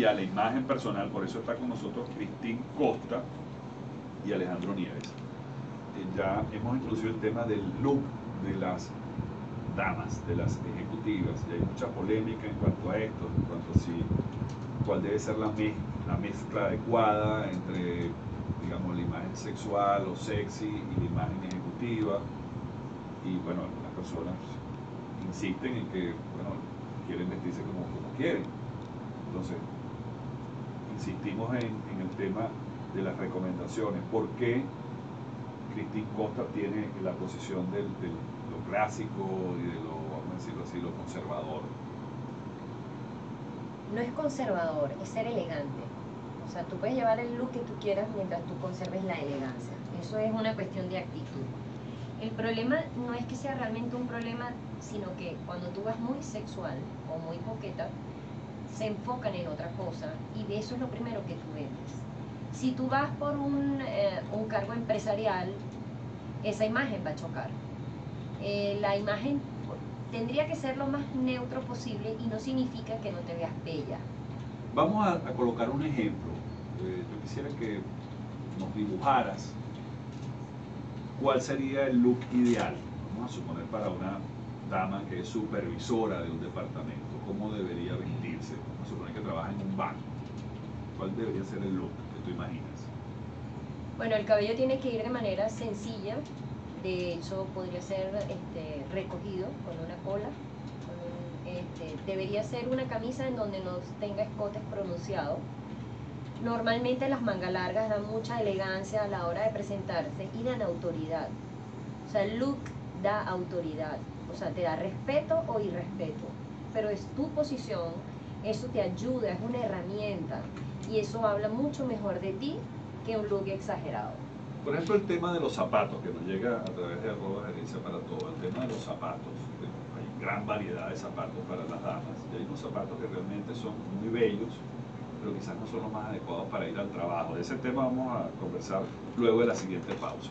y a la imagen personal, por eso está con nosotros Cristín Costa y Alejandro Nieves. Eh, ya hemos introducido el tema del look de las damas, de las ejecutivas, y hay mucha polémica en cuanto a esto, en cuanto a si cuál debe ser la, la mezcla adecuada entre, digamos, la imagen sexual o sexy y la imagen ejecutiva. Y bueno, algunas personas insisten en que, bueno, quieren vestirse como, como quieren. Entonces, insistimos en, el tema de las recomendaciones. ¿Por qué Cristín Costa tiene la posición de lo clásico y de lo, vamos a decirlo así, lo conservador? No es conservador, es ser elegante. O sea, tú puedes llevar el look que tú quieras mientras tú conserves la elegancia. Eso es una cuestión de actitud. El problema no es que sea realmente un problema, sino que cuando tú vas muy sexual o muy coqueta, se enfocan en otra cosa y de eso es lo primero que tú vendes. Si tú vas por un, eh, un cargo empresarial, esa imagen va a chocar. Eh, la imagen tendría que ser lo más neutro posible y no significa que no te veas bella. Vamos a, colocar un ejemplo. Eh, yo quisiera que nos dibujaras cuál sería el look ideal. Vamos a suponer para una dama que es supervisora de un departamento, cómo debería vestirse. Vamos a suponer que trabaja en un banco. ¿Cuál debería ser el look que tú imaginas? Bueno, el cabello tiene que ir de manera sencilla. De hecho, podría ser este, recogido con una cola. Con un, este, debería ser una camisa en donde no tenga escotes pronunciados. Normalmente las mangas largas dan mucha elegancia a la hora de presentarse y dan autoridad. O sea, el look da autoridad. O sea, te da respeto o irrespeto. Pero es tu posición, eso te ayuda, es una herramienta. Y eso habla mucho mejor de ti que un look exagerado. Por ejemplo, el tema de los zapatos, que nos llega a través de arroba gerencia para todo, el tema de los zapatos. Hay gran variedad de zapatos para las damas y hay unos zapatos que realmente son muy bellos, pero quizás no son los más adecuados para ir al trabajo. De ese tema vamos a conversar luego de la siguiente pausa.